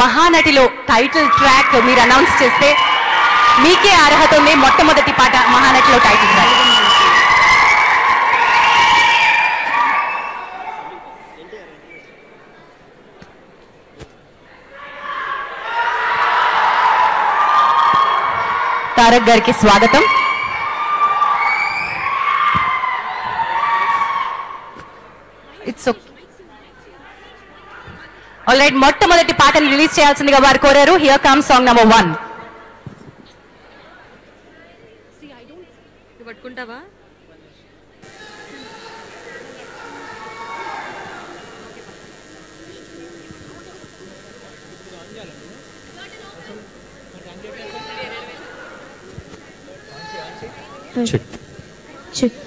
మహానటిలో title track మీరు announce చేస్తే మీకే అర్హత ఉంది మొట్టమొదటి పాట మహానటిలో టైటిల్ ట్రాక్ తారక్ గారికి స్వాగతం. ఇట్స్ ఓకే రైట్ మొట్టమొదటి పాటను రిలీజ్ చేయాల్సిందిగా వారు కోరారు. Here come song number one పట్టుకుంటావా? Check